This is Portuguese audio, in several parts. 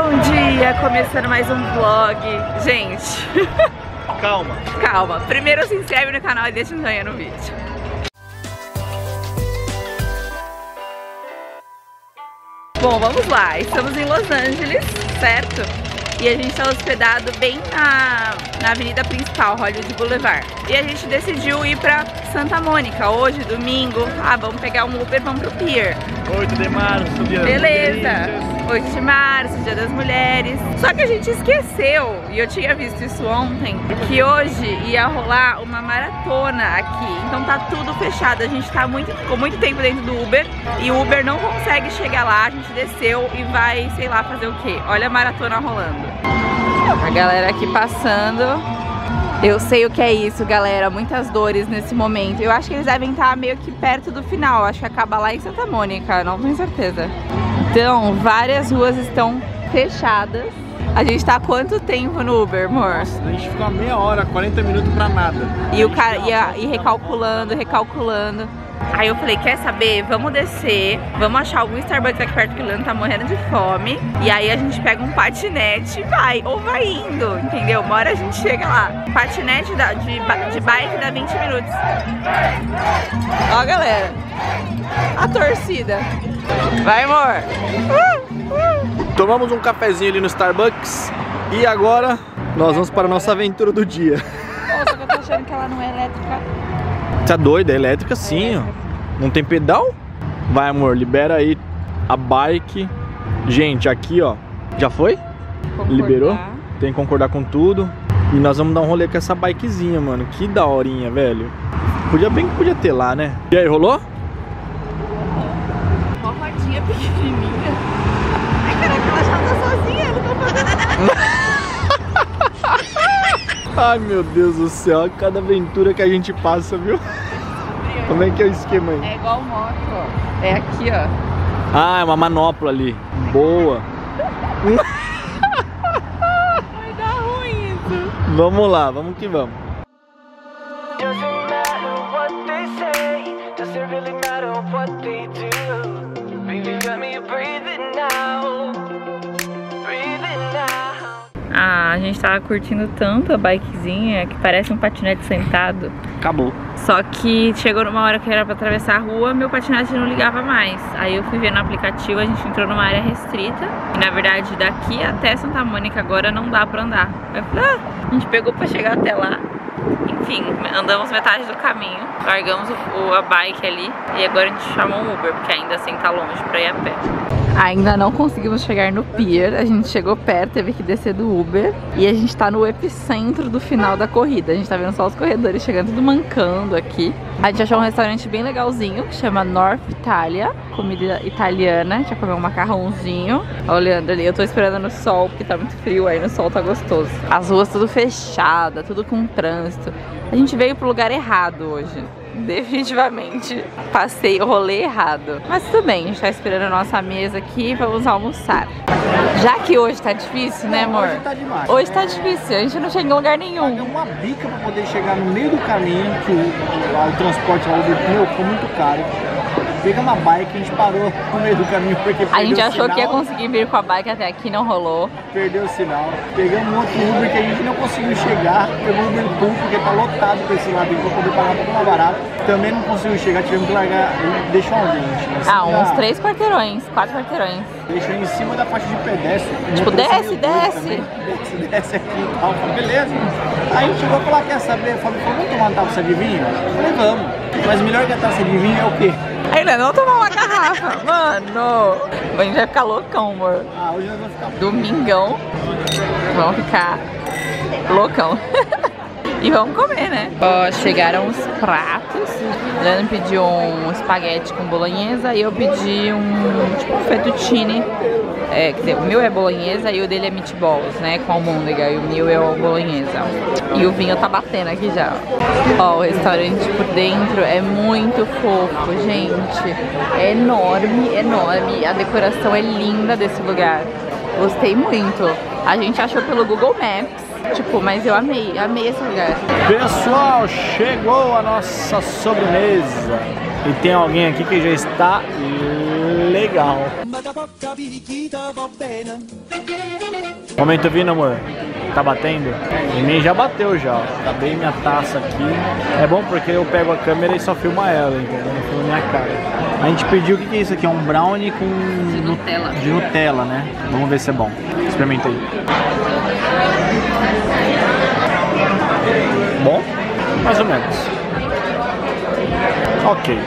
Bom dia, começando mais um vlog. Gente, Calma. calma. Primeiro se inscreve no canal e deixa um joinha no vídeo. Bom, vamos lá. Estamos em Los Angeles, certo? E a gente está hospedado bem na, na avenida principal, Hollywood Boulevard. E a gente decidiu ir pra Santa Mônica hoje, domingo. Ah, vamos pegar um Uber, vamos pro Pier. 8 de março, dia das Beleza, Mulheres. 8 de março, dia das mulheres. Só que a gente esqueceu, e eu tinha visto isso ontem, que hoje ia rolar uma maratona aqui. Então tá tudo fechado. A gente tá muito, ficou muito tempo dentro do Uber e o Uber não consegue chegar lá. A gente desceu e vai, sei lá, fazer o quê? Olha a maratona rolando. A galera aqui passando. Eu sei o que é isso, galera. Muitas dores nesse momento. Eu acho que eles devem estar meio que perto do final. Acho que acaba lá em Santa Mônica, não tenho certeza. Então, várias ruas estão fechadas. A gente tá há quanto tempo no Uber, amor? A gente ficou meia hora, 40 minutos pra nada. E o cara ia, ia recalculando, recalculando. Aí eu falei, quer saber? Vamos descer, vamos achar algum Starbucks aqui perto que o Leandro tá morrendo de fome. E aí a gente pega um patinete e vai, ou vai indo, entendeu? Uma hora a gente chega lá. Patinete dá- de, de bike dá 20 minutos. Ó, galera, a torcida. Vai, amor. Tomamos um cafezinho ali no Starbucks e agora nós vamos para a nossa aventura do dia. Nossa, eu tô achando que ela não é elétrica. Tá doida? É elétrica sim, ó. Não tem pedal? Vai, amor, libera aí a bike. Gente, aqui, ó. Já foi? Liberou? Tem que concordar com tudo. E nós vamos dar um rolê com essa bikezinha, mano. Que daorinha, velho. Podia bem que podia ter lá, né? E aí, rolou? Uma rodinha pequenininha. Ai, meu Deus do céu. Cada aventura que a gente passa, viu? Como é que é o esquema aí? É igual moto, ó. É aqui, ó. Ah, é uma manopla ali. Boa. Vai dar ruim isso. Vamos lá, vamos que vamos. Gente tava curtindo tanto a bikezinha que parece um patinete sentado. Acabou. Só que chegou numa hora que era pra atravessar a rua, meu patinete não ligava mais. Aí eu fui ver no aplicativo, a gente entrou numa área restrita. E na verdade, daqui até Santa Mônica agora não dá pra andar. Aí eu falei, ah, a gente pegou pra chegar até lá. Enfim, andamos metade do caminho, largamos o, o- a bike ali e agora a gente chamou um Uber, porque ainda assim tá longe pra ir a pé. Ainda não conseguimos chegar no pier, a gente chegou perto, teve que descer do Uber e a gente tá no epicentro do final da corrida. A gente tá vendo só os corredores chegando tudo mancando aqui. A gente achou um restaurante bem legalzinho que chama North Italia, comida italiana. A gente vai comer um macarrãozinho. Olhando ali, eu tô esperando no sol porque tá muito frio, aí no sol tá gostoso. As ruas tudo fechada, tudo com trânsito. A gente veio pro lugar errado hoje. Definitivamente passei o rolê errado. Mas tudo bem, a gente tá esperando a nossa mesa aqui e vamos almoçar. Já que hoje tá difícil, né, amor? Hoje tá demais. Hoje tá difícil, a gente não chega em lugar Deu nenhum. uma bica pra poder chegar no meio do caminho, que o, o transporte lá do ficou muito caro. Pegamos uma bike, a gente parou no meio do caminho porque A gente o achou que ia sinal, conseguir vir com a bike até aqui, não rolou. Perdeu o sinal. Pegamos um outro Uber que a gente não conseguiu chegar. Pegamos um Uber Pool porque tá lotado pra esse lado pra poder pagar um pouco mais barato. Também não conseguiu chegar, tivemos que largar. Deixou onde, gente? Em Ah, uns três quarteirões, quatro quarteirões. Deixou em cima da faixa de pedestre. Tipo, O desce, desce. também. Desce, desce aqui e tal. Beleza. Aí a gente chegou e falou, quer saber? Falei, vamos tomar uma taça de vinho? Eu falei, vamos. Mas melhor que a taça de vinho é o quê? Leandro, vamos tomar uma garrafa. Mano, a gente vai ficar loucão, amor. Ah, hoje nós vamos ficar Domingão, vamos ficar loucão. E vamos comer, né? Ó, chegaram os pratos. Leandro pediu um espaguete com bolonhesa e eu pedi um tipo um fettuccine. É, quer dizer, o meu é bolonhesa e o dele é meatballs, né? Com almôndega. E o meu é o bolonhesa. E o vinho tá batendo aqui já. Ó, o restaurante por dentro é muito fofo, gente. É enorme, enorme. A decoração é linda desse lugar. Gostei muito. A gente achou pelo Google Maps. Tipo, mas eu amei, amei esse lugar. Pessoal, chegou a nossa sobremesa. E tem alguém aqui que já está cigarro. Momento vindo, amor. Tá batendo? Em mim já bateu já. ó. Acabei minha taça aqui. É bom porque eu pego a câmera e só filma ela, entendeu? Não filma minha cara. A gente pediu o que, que é isso aqui? É um brownie com. De Nutella. De Nutella, né? Vamos ver se é bom. Experimenta aí. Bom? Mais ou menos. Ok.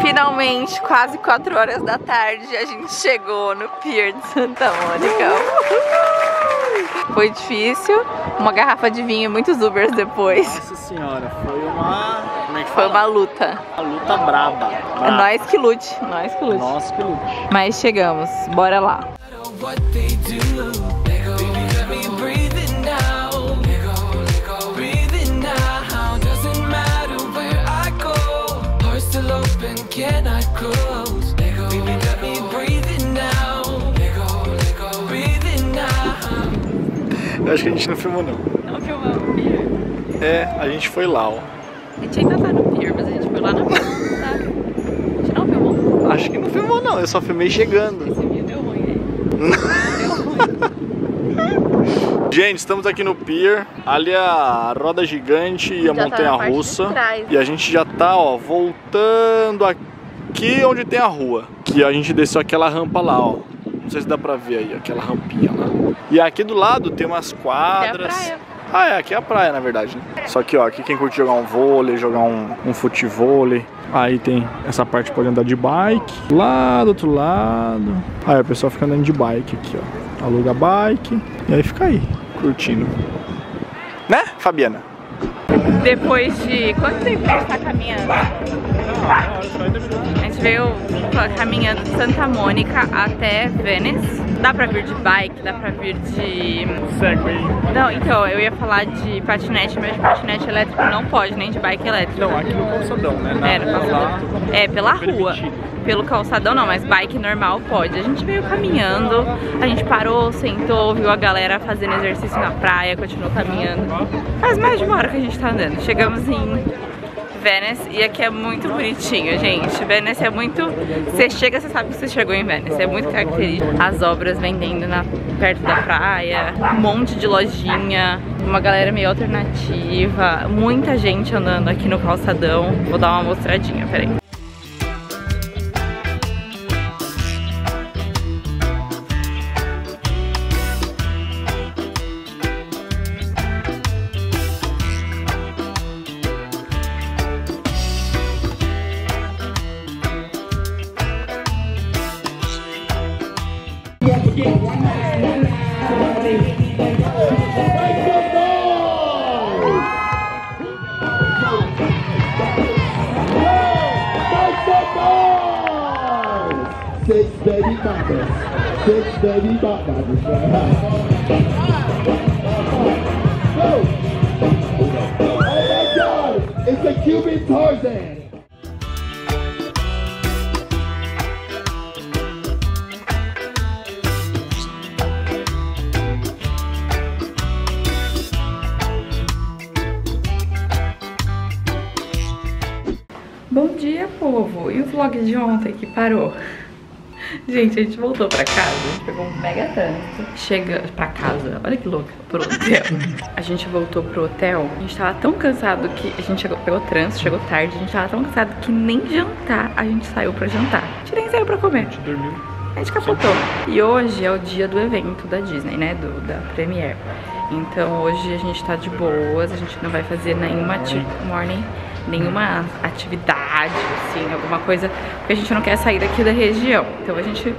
Finalmente, quase 4 horas da tarde, a gente chegou no Pier de Santa Mônica. Uhul! Foi difícil, uma garrafa de vinho e muitos Ubers depois. Nossa senhora, foi uma. Como é que Foi uma luta. Uma luta braba. É nós que lute, nós que lute. Nossa, que lute. Mas chegamos, bora lá. what Eu acho que a gente não filmou, não. Não filmamos o Pier. É, a gente foi lá, ó. A gente ainda tá no Pier, mas a gente foi lá na tá? A gente não filmou? Acho que não filmou, não. Eu só filmei chegando. Esse vídeo deu ruim aí. Gente, estamos aqui no pier. Ali é a roda gigante e a Já tá. E a gente já tá, ó, voltando aqui onde tem a rua. Que a gente desceu aquela rampa lá, ó. Não sei se dá pra ver aí, aquela rampinha lá. E aqui do lado tem umas quadras. Ah, é, aqui é a praia, na verdade. Né? Só que, ó, aqui quem curte jogar um vôlei, jogar um, um futevôlei. Aí tem essa parte pode andar de bike. Lá do outro lado. Aí o pessoal fica andando de bike aqui, ó. Aluga bike. E aí fica aí, curtindo. Né, Fabiana? Depois de. Quanto tempo a gente tá caminhando? A gente veio caminhando de Santa Mônica até Venice. Dá pra vir de bike, dá pra vir de. Seco aí. Não, então, eu ia falar de patinete, mas de patinete elétrico não pode, nem de bike elétrico. Não, aqui no calçadão, né? É, no calçadão. É, pela rua. Pelo calçadão não, mas bike normal pode. A gente veio caminhando, a gente parou, sentou, viu a galera fazendo exercício na praia, continuou caminhando. Faz mais de uma hora que a gente tá andando. Chegamos em Venice e aqui é muito bonitinho, gente. Venice é muito. Você chega, você sabe que você chegou em Venice. É muito característico. As obras vendendo na... perto da praia, um monte de lojinha, uma galera meio alternativa, muita gente andando aqui no calçadão. Vou dar uma mostradinha, peraí. Six baby. Six baby. Oh my god! It's a Cuban Tarzan! Vlog de ontem que parou? Gente, a gente voltou pra casa, a gente pegou um mega trânsito. Chega pra casa, olha que louca, pro hotel. A gente voltou pro hotel, a gente tava tão cansado que a gente chegou, pegou trânsito, chegou tarde, a gente tava tão cansado que nem jantar a gente saiu pra jantar. A gente nem saiu pra comer. A gente dormiu. A gente capotou. E hoje é o dia do evento da Disney, né? Do, da Premiere. Então hoje a gente tá de boas, a gente não vai fazer nenhuma ati- morning, nenhuma atividade, assim, alguma coisa, porque a gente não quer sair daqui da região. Então a gente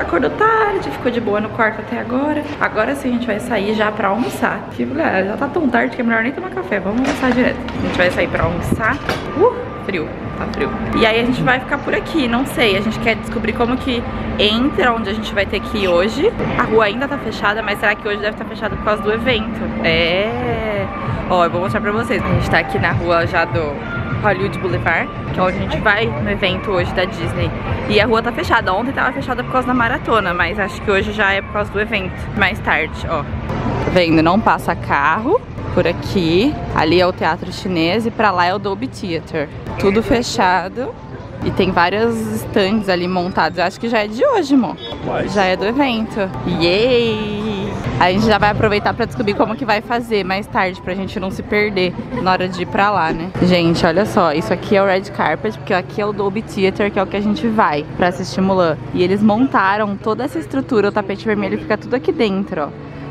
acordou tarde, ficou de boa no quarto até agora. Agora sim a gente vai sair já pra almoçar. Tipo, galera, já tá tão tarde que é melhor nem tomar café, vamos almoçar direto. A gente vai sair pra almoçar. Uh! frio, tá. E aí a gente vai ficar por aqui, não sei, a gente quer descobrir como que entra onde a gente vai ter que ir hoje. A rua ainda tá fechada, mas será que hoje deve estar fechada por causa do evento? É. Ó, eu vou mostrar pra vocês. A gente tá aqui na rua já do Hollywood Boulevard, que é onde a gente vai no evento hoje da Disney. E a rua tá fechada. Ontem tava fechada por causa da maratona, mas acho que hoje já é por causa do evento. Mais tarde, ó. Tá vendo? Não passa carro por aqui. Ali é o teatro chinês e pra lá é o Dolby Theater. Tudo fechado. E tem vários stands ali montados. Eu acho que já é de hoje, mo. Mas- Já é do evento. Yay! A gente já vai aproveitar pra descobrir como que vai fazer mais tarde, pra gente não se perder na hora de ir pra lá, né? Gente, olha só, isso aqui é o Red Carpet, porque aqui é o Dolby Theater, que é o que a gente vai pra assistir Mulan. E eles montaram toda essa estrutura, o tapete vermelho fica tudo aqui dentro, ó.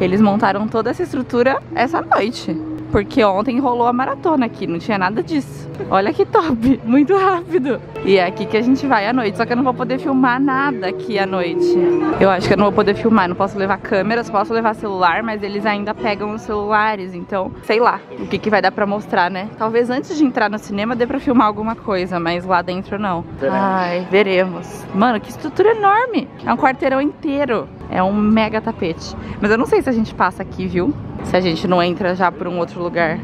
Eles montaram toda essa estrutura essa noite. Porque ontem rolou a maratona aqui, não tinha nada disso. Olha que top, muito rápido. E é aqui que a gente vai à noite, só que eu não vou poder filmar nada aqui à noite. Eu acho que eu não vou poder filmar, não posso levar câmeras, posso levar celular, mas eles ainda pegam os celulares, então sei lá o que, que vai dar pra mostrar, né? Talvez antes de entrar no cinema dê pra filmar alguma coisa, mas lá dentro não. Veremos. Ai, veremos. Mano, que estrutura enorme! É um quarteirão inteiro. É um mega tapete. Mas eu não sei se a gente passa aqui, viu? Se a gente não entra já por um outro lugar.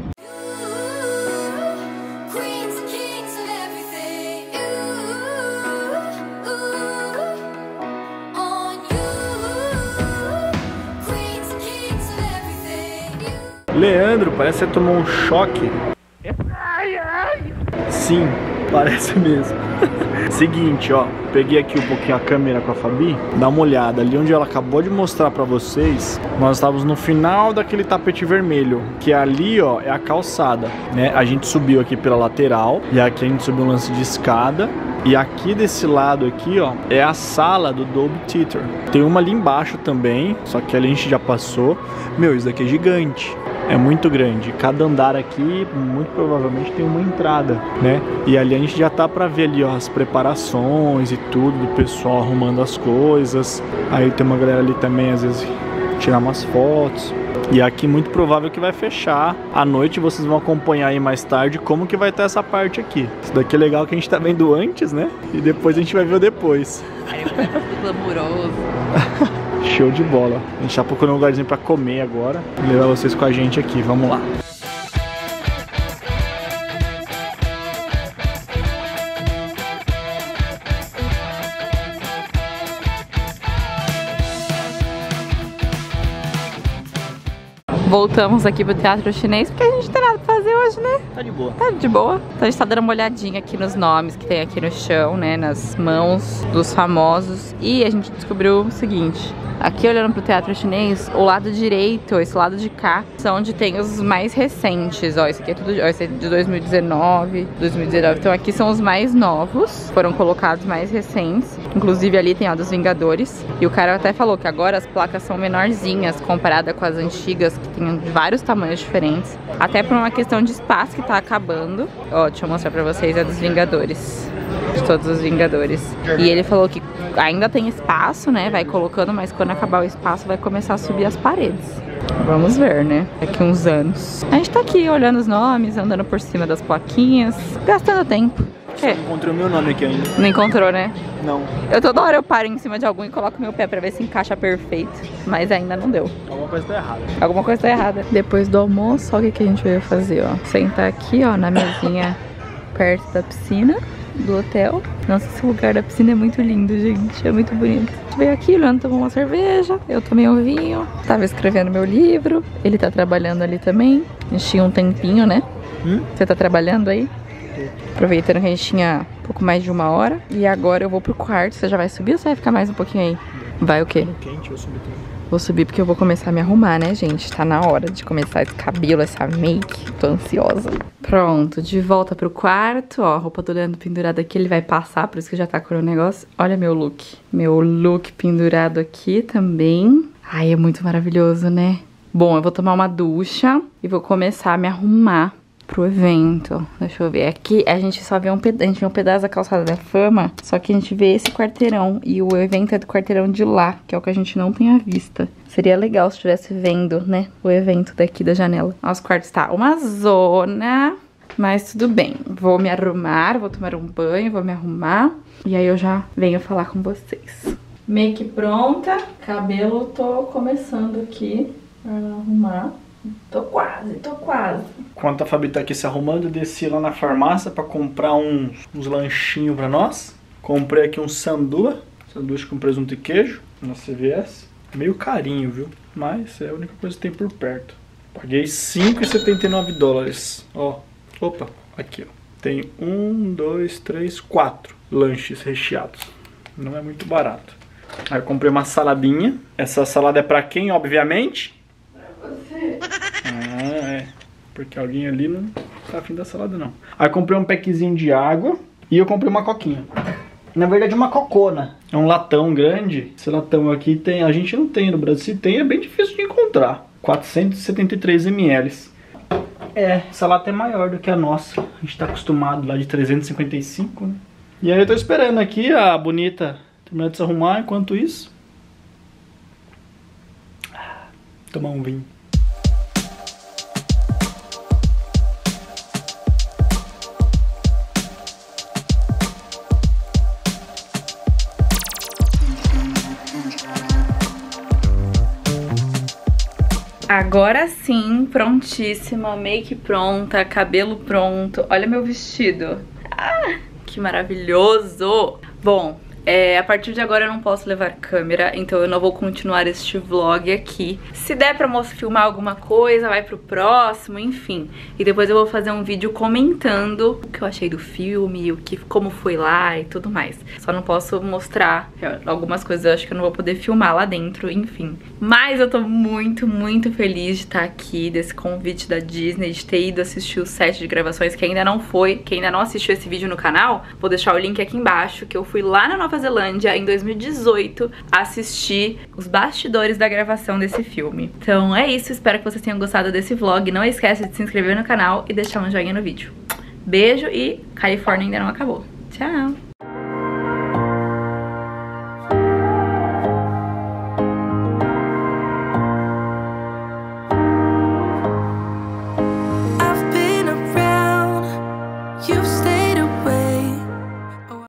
Leandro, parece que você tomou um choque. Sim, parece mesmo. Seguinte, ó, peguei aqui um pouquinho a câmera com a Fabi, dá uma olhada ali onde ela acabou de mostrar pra vocês. Nós estávamos no final daquele tapete vermelho, que ali, ó, é a calçada, né? A gente subiu aqui pela lateral e aqui a gente subiu um lance de escada. E aqui desse lado aqui, ó, é a sala do Dolby Theater. Tem uma ali embaixo também, só que ali a gente já passou. Meu, isso daqui é gigante. É muito grande. Cada andar aqui, muito provavelmente, tem uma entrada, né? E ali a gente já tá pra ver ali, ó, as preparações e tudo do pessoal arrumando as coisas. Aí tem uma galera ali também, às vezes, tirar umas fotos. E aqui muito provável que vai fechar. À noite vocês vão acompanhar aí mais tarde como que vai estar essa parte aqui. Isso daqui é legal que a gente tá vendo antes, né? E depois a gente vai ver o depois. Glamuroso. Show de bola. A gente tá procurando um lugarzinho pra comer agora. Vou levar vocês com a gente aqui. Vamos lá. Voltamos aqui pro teatro chinês porque a gente tem nada pra fazer hoje, né? Tá de boa. Tá de boa. Então a gente tá dando uma olhadinha aqui nos nomes que tem aqui no chão, né? Nas mãos dos famosos. E a gente descobriu o seguinte. Aqui olhando pro teatro chinês, o lado direito, esse lado de cá, são onde tem os mais recentes. Ó, esse aqui é tudo ó, esse é de 2019, 2019. Então aqui são os mais novos, foram colocados mais recentes. Inclusive ali tem a dos Vingadores. E o cara até falou que agora as placas são menorzinhas comparada com as antigas, que tem vários tamanhos diferentes. Até por uma questão de espaço que tá acabando. Ó, deixa eu mostrar pra vocês a dos Vingadores. De todos os Vingadores. E ele falou que ainda tem espaço, né? Vai colocando, mas quando acabar o espaço vai começar a subir as paredes. Vamos ver, né? Daqui uns anos. A gente tá aqui olhando os nomes, andando por cima das plaquinhas, gastando tempo. É, Encontrei o meu nome aqui ainda. não encontrou, né? Não. Eu toda hora eu paro em cima de algum e coloco meu pé pra ver se encaixa perfeito. Mas ainda não deu. Alguma coisa tá errada. Alguma coisa tá errada. Depois do almoço, olha o que, que a gente veio fazer, ó. Sentar aqui, ó, na mesinha perto da piscina do hotel. Nossa, esse lugar da piscina é muito lindo, gente. É muito bonito. A gente veio aqui, o Leandro tomou uma cerveja, eu tomei um vinho, tava escrevendo meu livro, ele tá trabalhando ali também. Tinha um tempinho, né? Hum? Você tá trabalhando aí? Aproveitando que a gente tinha um pouco mais de uma hora. E agora eu vou pro quarto. Você já vai subir ou você vai ficar mais um pouquinho aí? Vai o quê? Quente, eu subi também. Vou subir porque eu vou começar a me arrumar, né, gente? Tá na hora de começar esse cabelo, essa make. Tô ansiosa. Pronto, de volta pro quarto. Ó, a roupa do Leandro pendurada aqui, ele vai passar, por isso que já tá com o negócio. Olha meu look. Meu look pendurado aqui também. Ai, é muito maravilhoso, né? Bom, eu vou tomar uma ducha e vou começar a me arrumar pro evento. Deixa eu ver. Aqui a gente só vê um pedaço, a gente vê um pedaço da calçada da fama, só que a gente vê esse quarteirão e o evento é do quarteirão de lá, que é o que a gente não tem à vista. Seria legal se estivesse vendo, né, o evento daqui da janela. Nosso quarto está uma zona, mas tudo bem. Vou me arrumar, vou tomar um banho, vou me arrumar e aí eu já venho falar com vocês. Make pronta, cabelo tô começando aqui a arrumar. Tô quase, tô quase. Enquanto a Fabi tá aqui se arrumando, eu desci lá na farmácia pra comprar uns, uns lanchinhos pra nós. Comprei aqui um sanduba, sanduíche com presunto e queijo, na CVS. Meio carinho, viu? Mas é a única coisa que tem por perto. Paguei 5,79 dólares. Ó, opa, aqui ó. Tem um, dois, três, quatro lanches recheados. Não é muito barato. Aí eu comprei uma saladinha. Essa salada é pra quem, obviamente? Pra você. Ah, é. Porque alguém ali não tá afim da salada, não. Aí comprei um packzinho de água e eu comprei uma coquinha. Na verdade, uma cocona. É um latão grande. Esse latão aqui tem. A gente não tem no Brasil. Se tem, é bem difícil de encontrar. 473 ml. É, essa lata é maior do que a nossa. A gente tá acostumado lá de 355, né? E aí eu tô esperando aqui a bonita terminar de se arrumar enquanto isso. Ah, Tomar um vinho. Agora sim, prontíssima, make pronta, cabelo pronto. Olha meu vestido. Ah, que maravilhoso! Bom, é, a partir de agora eu não posso levar câmera, então eu não vou continuar este vlog aqui. Se der pra moça filmar alguma coisa, vai pro próximo, enfim. E depois eu vou fazer um vídeo comentando o que eu achei do filme, o que, como foi lá e tudo mais. Só não posso mostrar algumas coisas, eu acho que eu não vou poder filmar lá dentro, enfim. Mas eu tô muito, muito feliz de estar aqui, desse convite da Disney, de ter ido assistir o set de gravações que ainda não foi, que ainda não assistiu esse vídeo no canal. Vou deixar o link aqui embaixo, que eu fui lá na Nova Zelândia em 2018 assistir os bastidores da gravação desse filme. Então é isso, espero que vocês tenham gostado desse vlog. Não esquece de se inscrever no canal e deixar um joinha no vídeo. Beijo e Califórnia ainda não acabou. Tchau!